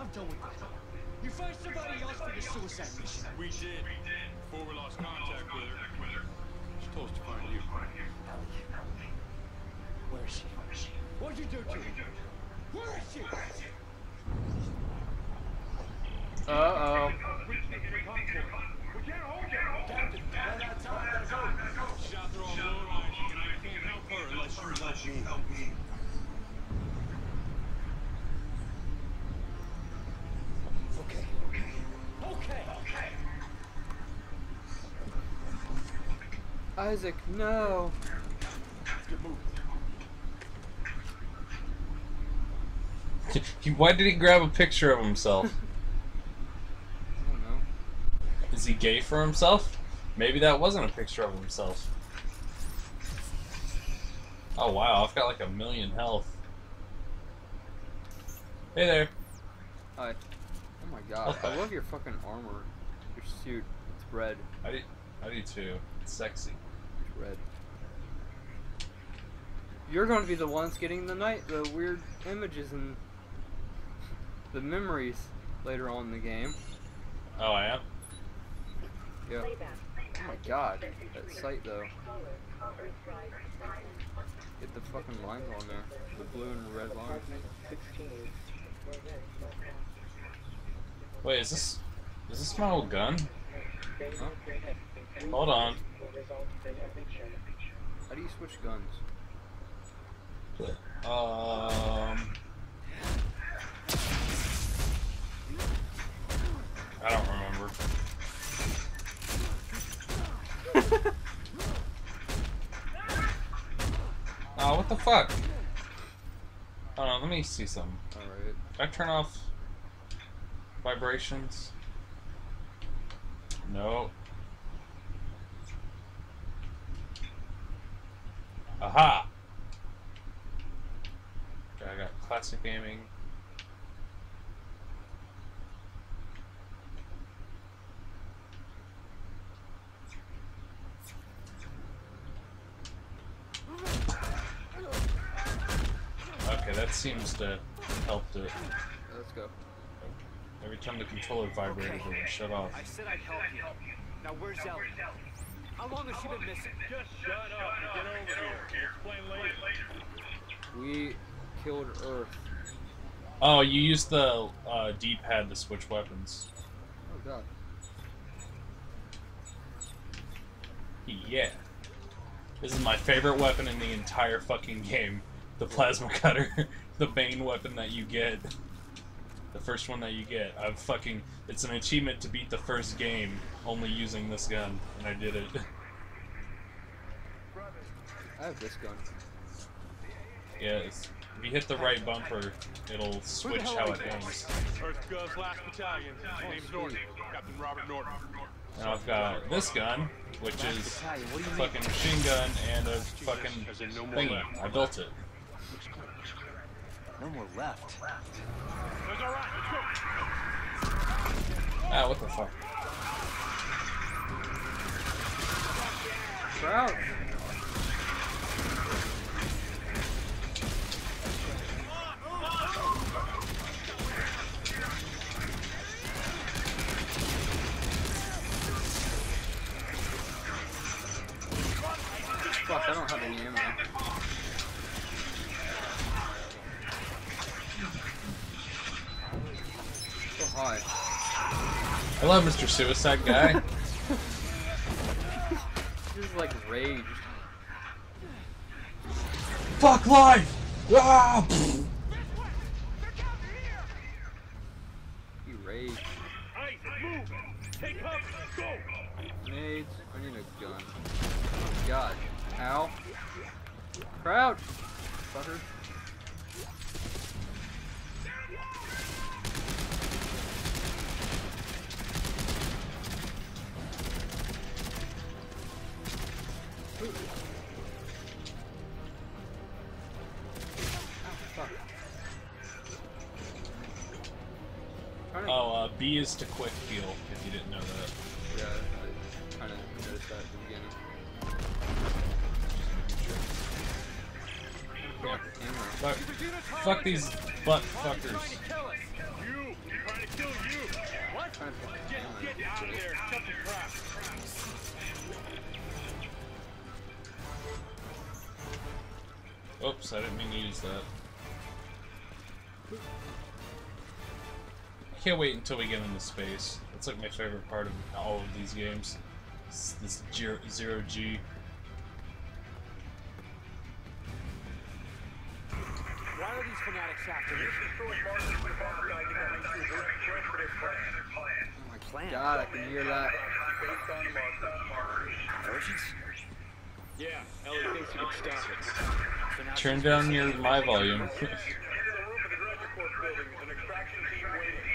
I'm done with this. You find somebody else for the suicide mission. We did. Before we lost contact with her. She told us to find you. Where is she? What'd you do to her? Where is she? Uh Isaac, no. Why did he grab a picture of himself? I don't know. Is he gay for himself? Maybe that wasn't a picture of himself. Oh wow, I've got like a million health. Hey there. Hi. Oh my god. I love your fucking armor. Your suit. It's red. I do, I do too. It's sexy. Red. You're going to be the ones getting the night, the weird images and the memories later on in the game. Oh, I am? Yeah. Oh my god. That sight though. Get the fucking lines on there. The blue and red lines. Wait, is this is this my old gun? Hold on. How do you switch guns? Um I don't remember. oh, what the fuck? Hold on, let me see something. Alright. I turn off vibrations? No. Aha! I got classic gaming. Okay, that seems to help it. Let's go. Every time the controller vibrated, it would shut off. I said I'd help you. Now where's Ellie? How long has she been missing? Just shut up and get over here. Explain later. We killed Earth. Oh, you use the uh, D-pad to switch weapons. Oh god. Yeah. This is my favorite weapon in the entire fucking game. The plasma cutter. the main weapon that you get. The first one that you get. I've fucking... It's an achievement to beat the first game only using this gun. And I did it. I have this gun. yeah, it's, if you hit the right bumper, it'll switch how it goes. Earth Gov's last battalion. My name's Norton. Captain Robert Norton. And I've got this gun, which is a fucking machine gun and a fucking As in no more thingy. I built it. No more left. That's all right. Let's go. Ah, what the fuck? Crouch! Fuck, I don't have any ammo. So high. Hello, Mr. Suicide Guy. Just like rage. Fuck life! Ah! He rage. Hey, move. Take cover. Go. Grenades. I need a gun. Oh god. Ow. Crouch! Fucker. Oh, uh, B is to quick heal, if you didn't know that. Yeah, I kind of noticed that at the beginning. Yeah. Fuck, fuck these butt fuckers. You. trying to pick the Get, get out of there. Cut the crap. Oops, I didn't mean to use that. I can't wait until we get into space. That's like my favorite part of all of these games. This, this zero, zero G. Why are these fanatics after me? Oh, my plan. God, I can hear that. Urgents? Yeah, Ellie thinks you can stop it. Turn down your my volume. Into the roof of the Dredger Corp building. An extraction team waiting.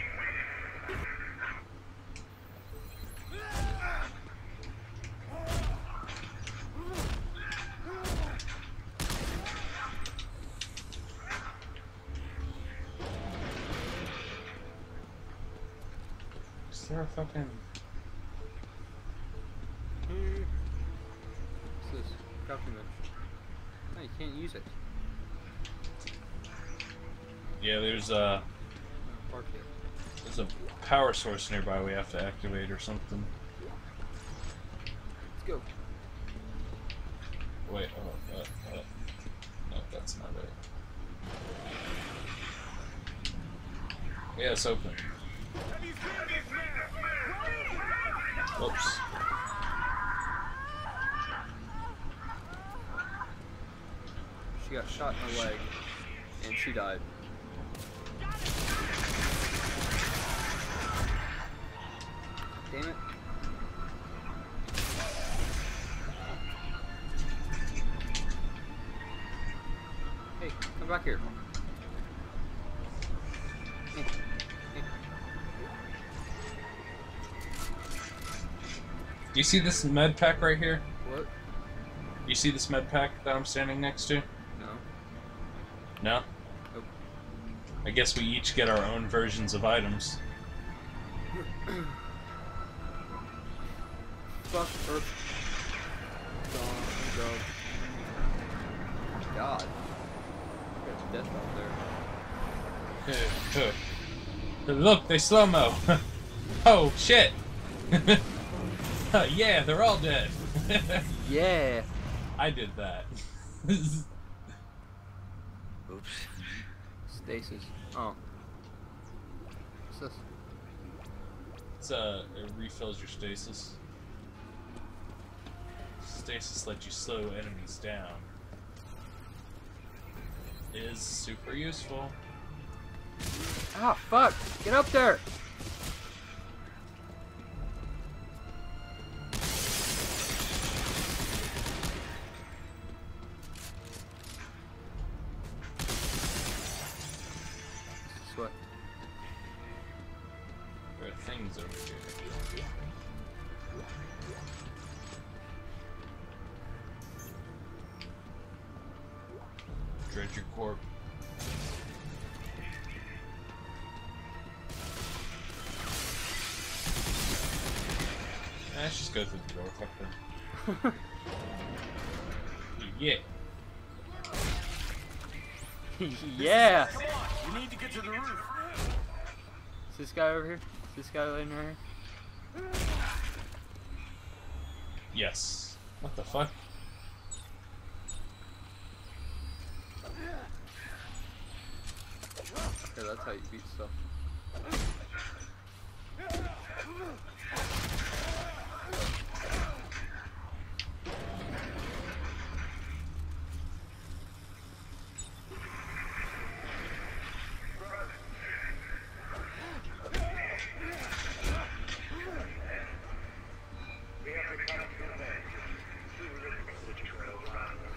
Is there a fucking What's this? Document. No, you can't use it. Yeah, there's a Park it. there's a power source nearby we have to activate or something. Let's go. Wait, oh, uh, uh, no, that's not it. Yeah, it's open. Whoops. She got shot in the leg, and she died. Damn it. Hey, come back here. Do you see this med pack right here? What? You see this med pack that I'm standing next to? No. No? Nope. I guess we each get our own versions of items. Fuck Earth. Gone, go. God. There's death out there. Hey. Look, they slow mo. oh shit! yeah, they're all dead. Yeah. I did that. Oops. Stasis. Oh. What's this? It's, uh, it refills your stasis. Stasis lets you slow enemies down. Is super useful. Ah, fuck! Get up there! Dredger Corp. Let's just go through the door, fuck them. Yeah. yeah! You need to get to the roof. Is this guy over here? Is this guy laying right here? Yes. What the fuck? That's how you beat stuff.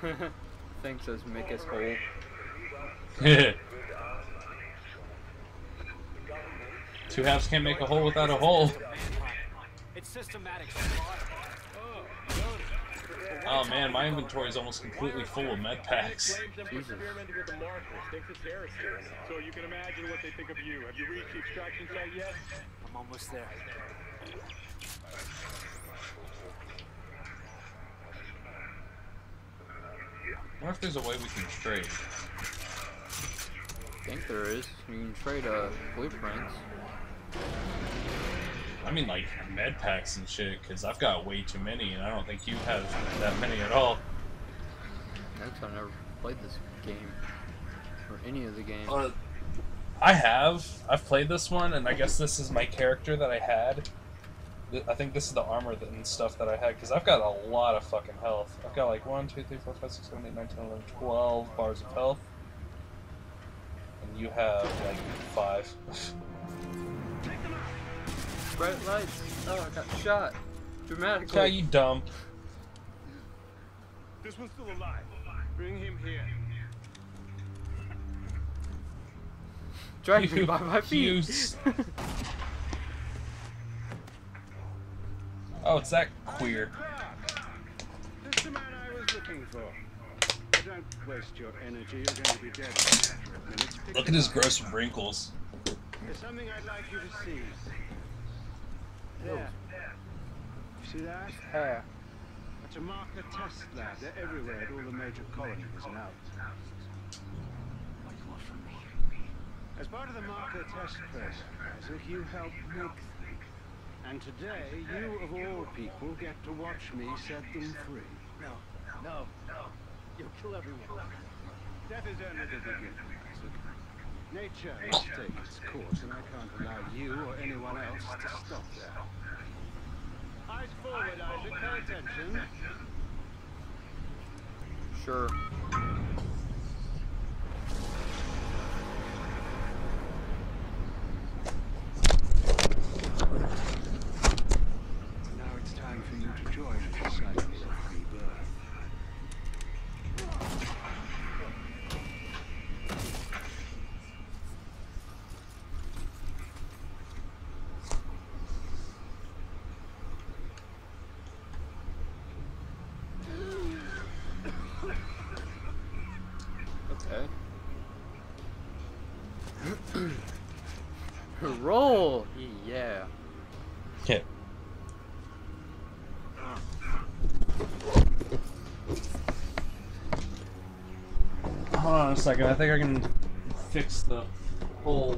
Thing says make us whole. Two halves can't make a hole without a hole. It's systematic. Oh man, my inventory is almost completely full of med packs. Blames them for Jesus. experimenting with the markers. Thinks it's heresy. So you can imagine what they think of you. Have you reached the extraction site yet? I'm almost there. I wonder if there's a way we can trade. I think there is. You can trade uh, blueprints. I mean, like med packs and shit, because I've got way too many, and I don't think you have that many at all. That's why I never played this game. Or any of the games. Uh, I have. I've played this one, and I guess this is my character that I had. I think this is the armor and stuff that I had, because I've got a lot of fucking health. I've got like 1, 2, 3, 4, 5, 6, 7, 8, 9, 10, 11, 12 bars of health. And you have like 5. Bright lights. Oh, I got shot. Dramatically. yeah, you dumb. This one's still alive. Bring him here. Drag me by my feet. Oh, it's that queer. This is the man I was looking for. But don't waste your energy. You're going to be dead in a matter of minutes. Look at his up. gross wrinkles. There's something I'd like you to see. There. You see that? Hair. That's a marker test lab. They're everywhere at all the major colonies and out. As part of the marker test process, Isaac, you helped make them. And today, you of all people get to watch me set them free. No, no, no. You'll kill everyone. Death is only the beginning. Nature must take its course, and I can't allow you or anyone else to stop that. Eyes forward, Isaac. Pay attention. Sure. Now it's time for you to join the cycle of rebirth. Okay. Roll. Yeah. Okay. Hold on a second. I think I can fix the whole